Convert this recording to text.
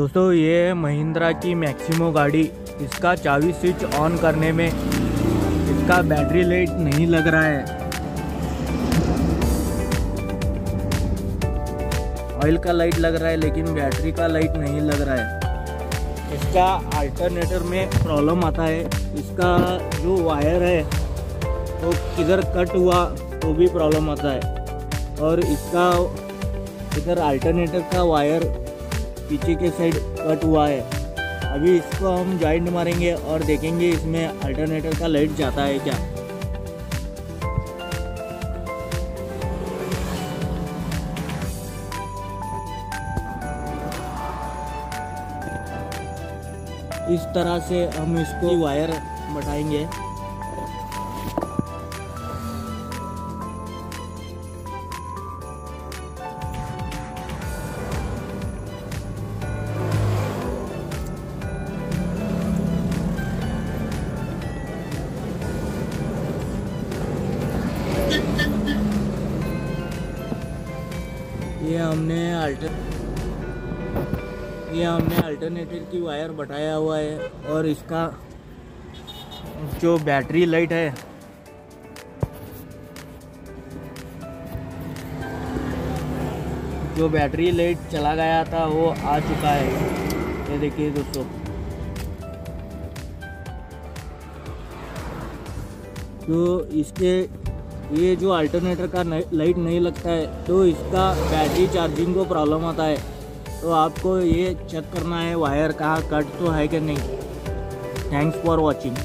दोस्तों, ये है महिंद्रा की मैक्सिमो गाड़ी। इसका चाबी स्विच ऑन करने में इसका बैटरी लाइट नहीं लग रहा है। ऑयल का लाइट लग रहा है, लेकिन बैटरी का लाइट नहीं लग रहा है। इसका अल्टरनेटर में प्रॉब्लम आता है। इसका जो वायर है, वो तो किधर कट हुआ तो भी प्रॉब्लम आता है। और इसका इधर अल्टरनेटर का वायर पीछे के साइड कट हुआ है। अभी इसको हम जॉइंट मारेंगे और देखेंगे इसमें अल्टरनेटर का लाइट जाता है क्या। इस तरह से हम इसको वायर बटाएँगे ये हमने अल्टर ये हमने अल्टरनेटर की वायर बटाया हुआ है और इसका जो बैटरी लाइट है, जो बैटरी लाइट चला गया था, वो आ चुका है। ये देखिए दोस्तों। तो इसके ये जो अल्टरनेटर का लाइट नहीं लगता है तो इसका बैटरी चार्जिंग को प्रॉब्लम आता है। तो आपको ये चेक करना है वायर कहाँ कट तो है कि नहीं। Thanks for watching